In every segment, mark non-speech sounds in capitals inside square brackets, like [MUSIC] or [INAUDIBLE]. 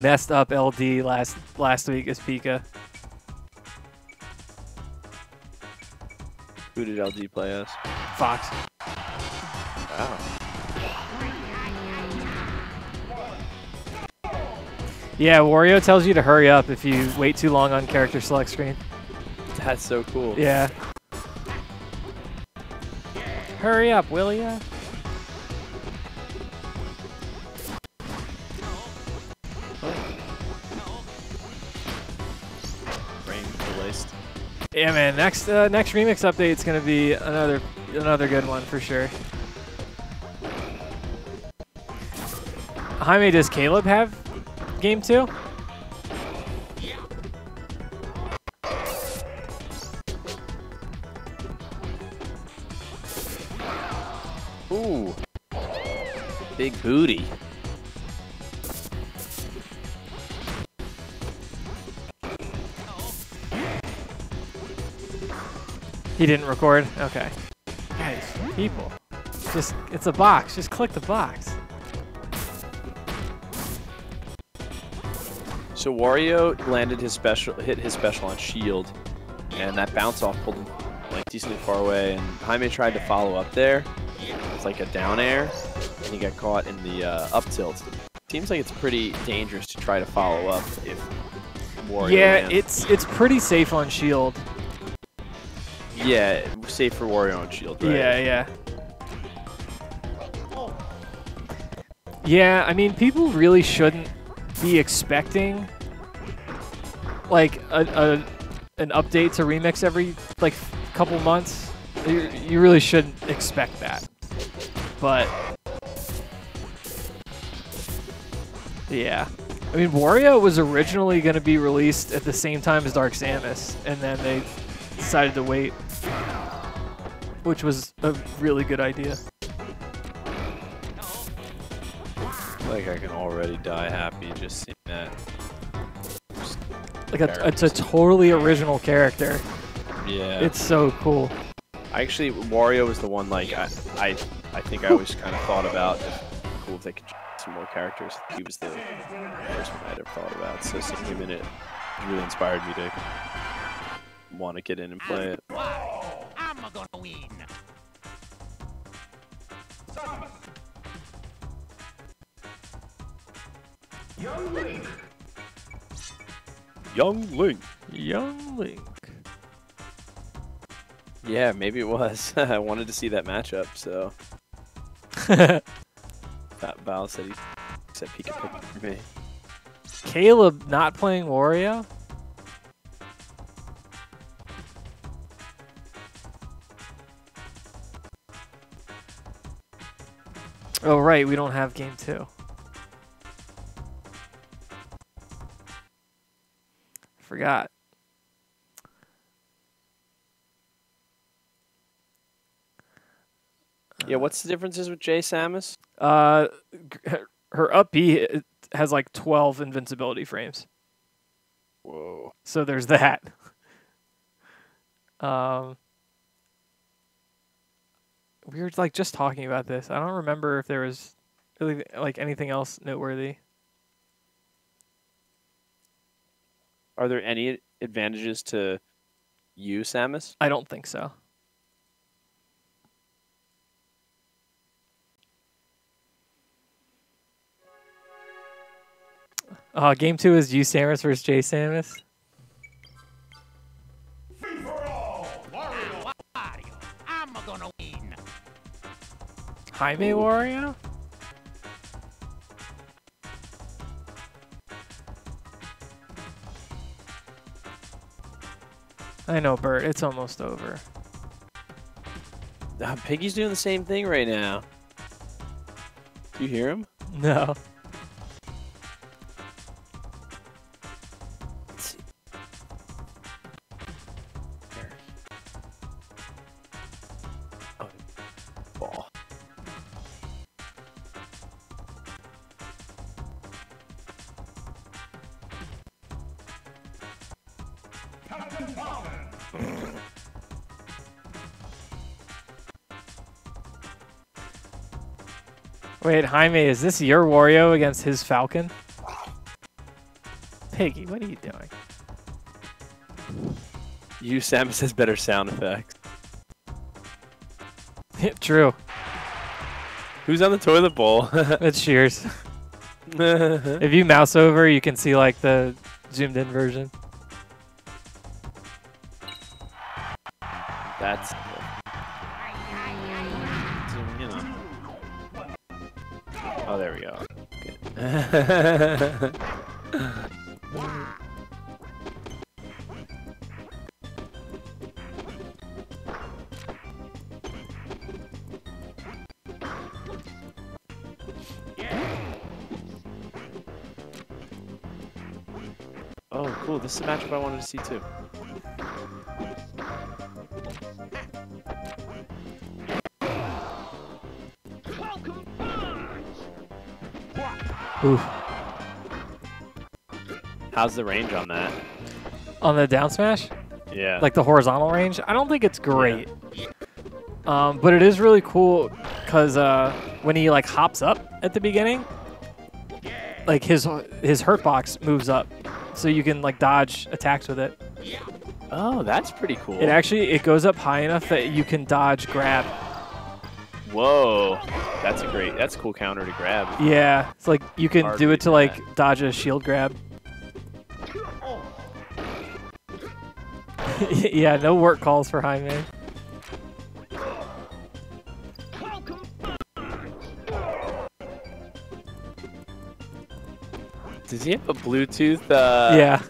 messed up LD last last week as Pika. Who did LD play as? Fox. Wow. Yeah, Wario tells you to hurry up if you wait too long on character select screen. That's so cool. Yeah. Hurry up, will ya? Yeah, man. Next uh, next remix update is gonna be another another good one for sure. Jaime, does Caleb have game two? Ooh. Big booty. He didn't record. Okay. Guys, people, just it's a box. Just click the box. So Wario landed his special, hit his special on shield, and that bounce off pulled him like decently far away. And Jaime tried to follow up there. It's like a down air, and he got caught in the uh, up tilt. Seems like it's pretty dangerous to try to follow up if Wario. yeah, lands. it's it's pretty safe on shield. Yeah safe for Wario on shield. Right? Yeah, yeah. Yeah, I mean, people really shouldn't be expecting like a, a an update to remix every like couple months. You, you really shouldn't expect that. But yeah, I mean, Wario was originally going to be released at the same time as Dark Samus, and then they decided to wait, which was a really good idea. Like I can already die happy just seeing that. Like a, it's a totally original character. Yeah. It's so cool. I actually, Wario was the one like I I, I think I always kind of thought about if cool if they could add some more characters. He was the first one I'd ever thought about. So seeing him in it really inspired me to want to get in and play it. I'm gonna win. Young Link. Young Link. Young Link. Yeah, maybe it was. [LAUGHS] I wanted to see that matchup, so [LAUGHS] that Val said he said he could pick for me. Caleb not playing Wario? Oh, right, we don't have game two. Forgot. Yeah, what's the differences with J Samus? Uh, her- up B uh, has like 12 invincibility frames. Whoa. So there's that. [LAUGHS] Um, we were like just talking about this. I don't remember if there was really like anything else noteworthy. Are there any advantages to you, Samus? I don't think so. Uh, game two is you Samus versus J Samus. Jaime Wario? I know, Bert. It's almost over. Uh, Piggy's doing the same thing right now. Do you hear him? No. Wait, Jaime, is this your Wario against his Falcon? Piggy, what are you doing? You, Samus, has better sound effects. [LAUGHS] True. Who's on the toilet bowl? [LAUGHS] It's Shears. [LAUGHS] if you mouse over, you can see like the zoomed in version. That's. You know. Oh, there we go. [LAUGHS] Oh, cool. This is a matchup I wanted to see too. Oof. How's the range on that? On the down smash, Yeah. like the horizontal range, I don't think it's great. Um, but it is really cool because uh, when he like hops up at the beginning, like his his hurt box moves up, so you can like dodge attacks with it. Oh, that's pretty cool. It actually it goes up high enough that you can dodge grab. Whoa, that's a great. That's a cool counter to grab. Yeah, it's like you can Hard do it to like that. dodge a shield grab. [LAUGHS] yeah, no work calls for Jaime. Does he have a Bluetooth? Uh, yeah,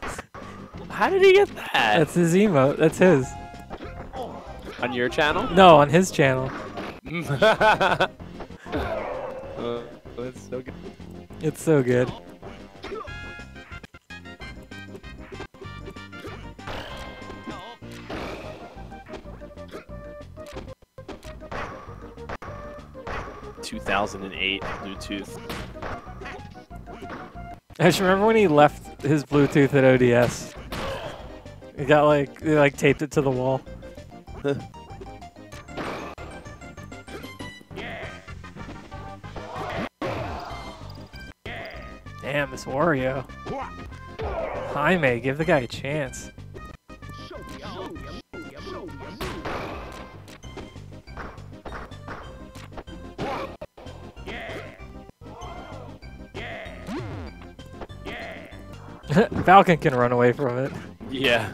How did he get that? that's his emote. That's his. on your channel? No, on his channel. Uh, [LAUGHS] that's so good. It's so good. Two thousand and eight Bluetooth. I just remember when he left his Bluetooth at ODS. He got like they like taped it to the wall. [LAUGHS] Damn, this Wario. Jaime, give the guy a chance. [LAUGHS] Falcon can run away from it. Yeah.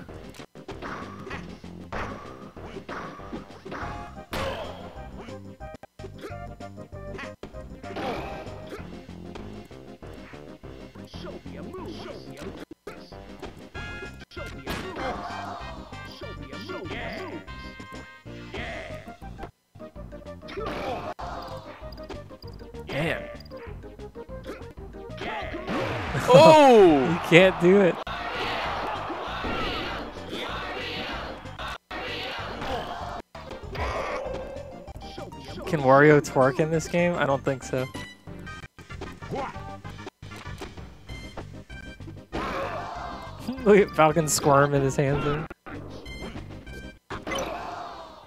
Damn, Oh! you can't do it. Can Wario twerk in this game? I don't think so. [LAUGHS] Look at Falcon squirm in his hands. There.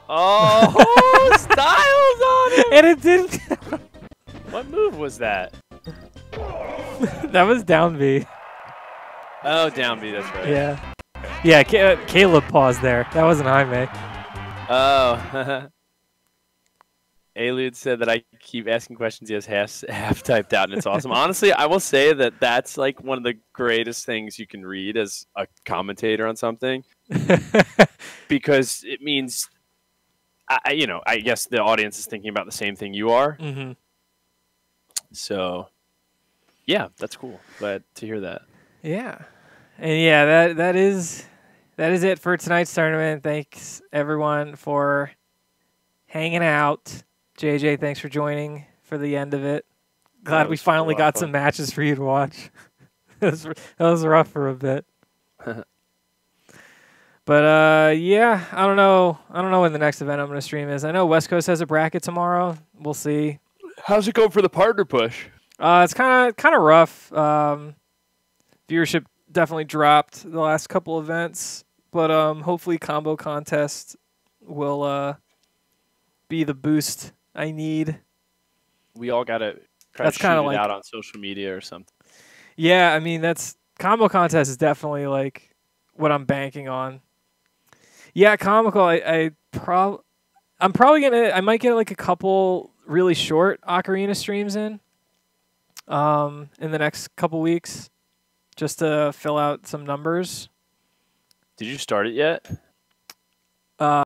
Oh, [LAUGHS] Styles on it. And it didn't. [LAUGHS] What move was that? [LAUGHS] that was down B. Oh, down B. That's right. Yeah. Yeah, Ca- uh, Caleb paused there. That wasn't Jaime. Oh. Alud said that I keep asking questions he has half, half typed out, and it's awesome. Honestly, I will say that that's like one of the greatest things you can read as a commentator on something because it means, I, you know, I guess the audience is thinking about the same thing you are. hmm So, yeah, that's cool. Glad to hear that. Yeah. And yeah, that that is that is it for tonight's tournament. Thanks everyone for hanging out. JJ, thanks for joining for the end of it. Glad we finally got some matches for you to watch. [LAUGHS] that, was, that was rough for a bit. [LAUGHS] but uh yeah, I don't know. I don't know when the next event I'm going to stream is. I know West Coast has a bracket tomorrow. We'll see. How's it going for the partner push? Uh, it's kind of kind of rough. Um, viewership definitely dropped the last couple events, but um, hopefully combo contest will uh, be the boost I need. We all got to try That's to shoot kinda it like- out on social media or something. Yeah, I mean that's combo contest is definitely like what I'm banking on. Yeah, comical. I, I prob I'm probably gonna. I might get like a couple really short ocarina streams in. Um, in the next couple weeks, just to fill out some numbers. Did you start it yet? Uh,